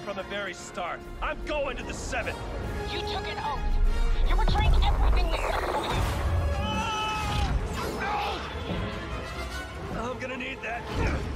one from the very start. I'm going to the seventh. You took an oath. You're betraying everything we stood for you. I'm gonna need that.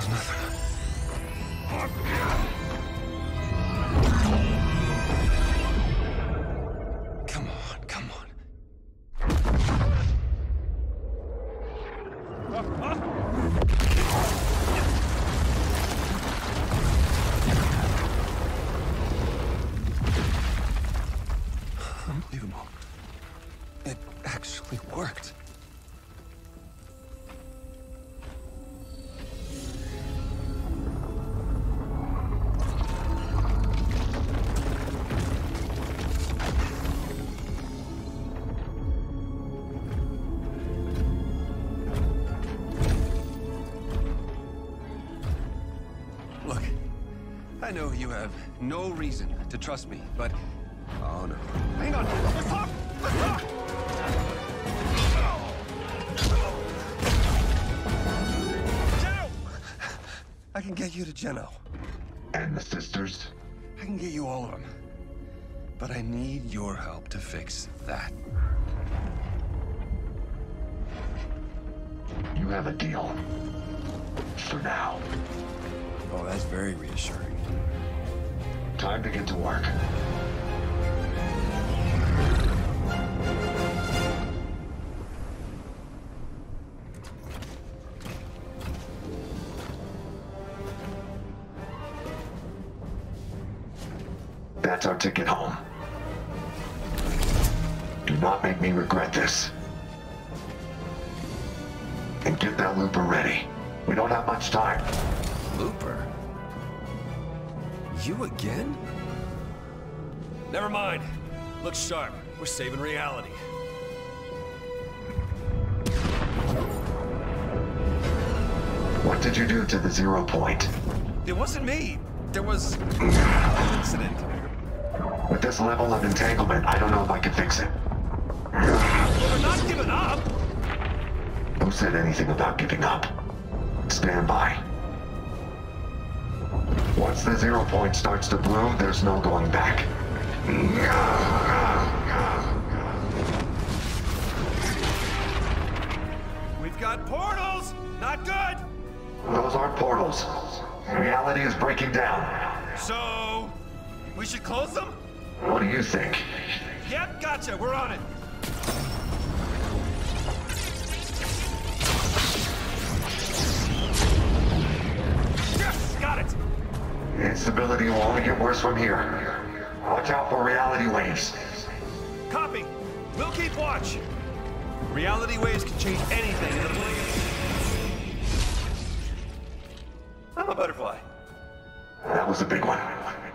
Goes nothing. I know you have no reason to trust me, but... Oh, no. Hang on. Let's talk! Let's talk! Geno! I can get you to Geno. And the sisters? I can get you all of them. But I need your help to fix that. You have a deal. For now. Oh, that's very reassuring. Time to get to work. That's our ticket home. Do not make me regret this. And get that looper ready. We don't have much time. Looper? You again? Never mind. Look sharp. We're saving reality. What did you do to the zero point? It wasn't me. There was an incident. With this level of entanglement, I don't know if I can fix it. We're not giving up. Who said anything about giving up? Stand by. Once the zero point starts to bloom, there's no going back. We've got portals. Not good. Those aren't portals. Reality is breaking down. So, we should close them? What do you think? Yep, gotcha. We're on it. Instability will only get worse from here. Watch out for reality waves. Copy. We'll keep watch. Reality waves can change anything in the blink. I'm a butterfly. That was a big one.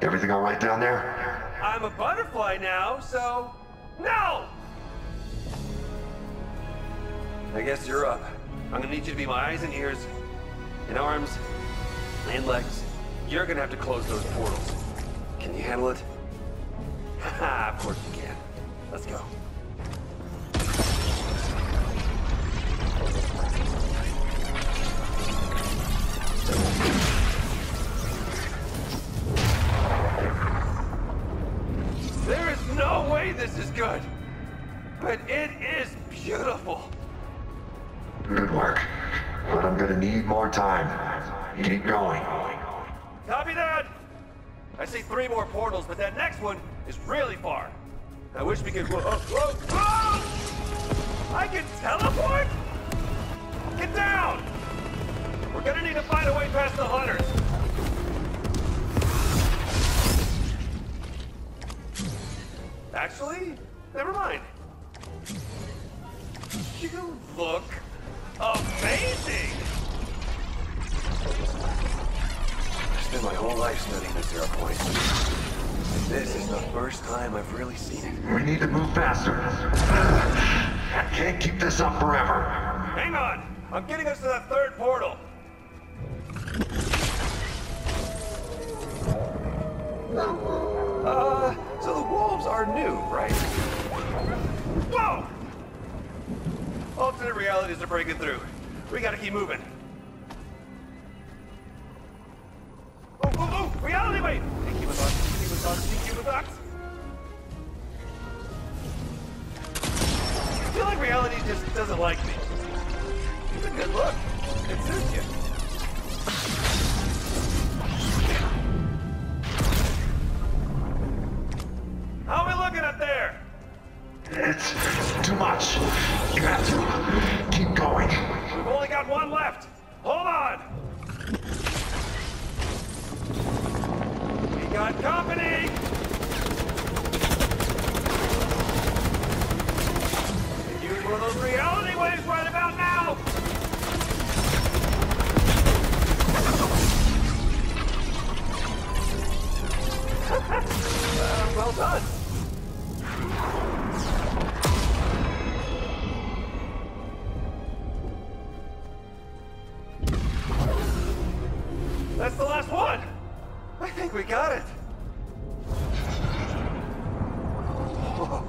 Everything all right down there? I'm a butterfly now, so... No! I guess you're up. I'm gonna need you to be my eyes and ears, and arms, and legs. You're gonna have to close those portals. Can you handle it? Haha, of course you can. Let's go. There is no way this is good. But it is beautiful. Good work. But I'm gonna need more time. Keep going. Portals, but that next one is really far. I wish we could. Whoa, whoa, whoa! I can teleport? Get down! We're gonna need to find a way past the hunters. Actually, never mind. You look amazing! Spent my whole life studying the zero point. And this is the first time I've really seen it. We need to move faster. I can't keep this up forever. Hang on! I'm getting us to that third portal. Uh, so the wolves are new, right? Whoa! Alternate realities are breaking through. We gotta keep moving. Us! I feel like reality just doesn't like me. It's a good look. It suits you. Done. That's the last one! I think we got it! Whoa.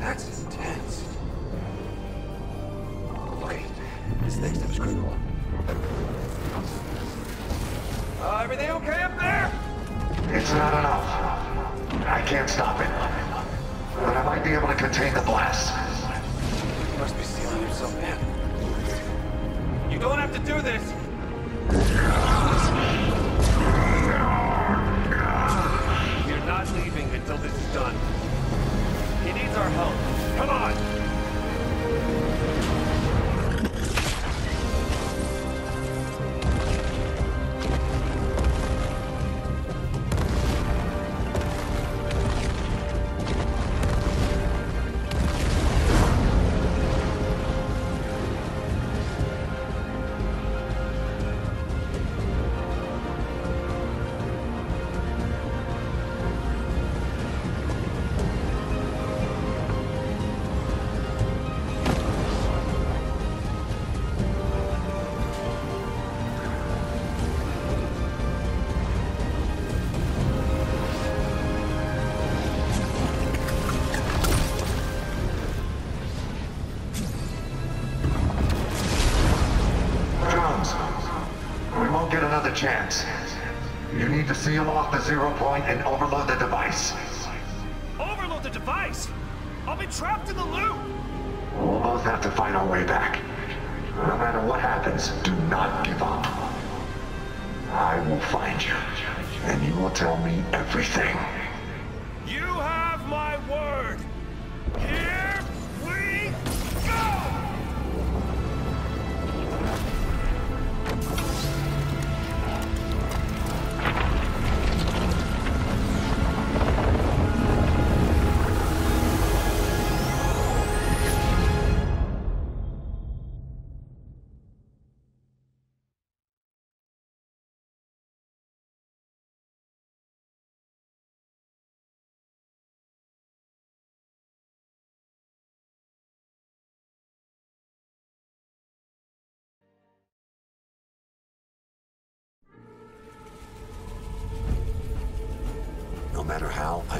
That's intense. Okay, this next step is critical. Uh, everything okay up there? It's not enough. I can't stop it. But I might be able to contain the blast. You must be sealing yourself in. You don't have to do this! Chance. You need to seal off the zero point and overload the device. Overload the device! I'll be trapped in the loop! We'll both have to find our way back. No matter what happens, do not give up. I will find you, and you will tell me everything.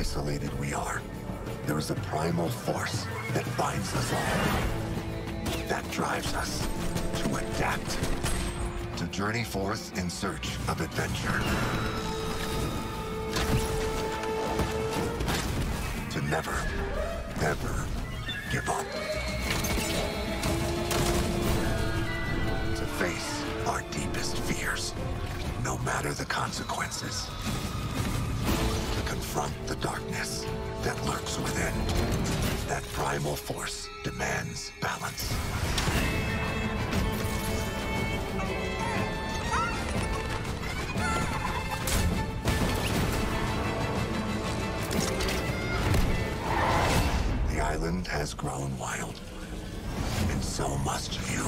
Isolated we are, there is a primal force that binds us all. That drives us to adapt, to journey forth in search of adventure. To never, ever give up. To face our deepest fears, no matter the consequences. Confront the darkness that lurks within. That primal force demands balance. The island has grown wild. And so must you.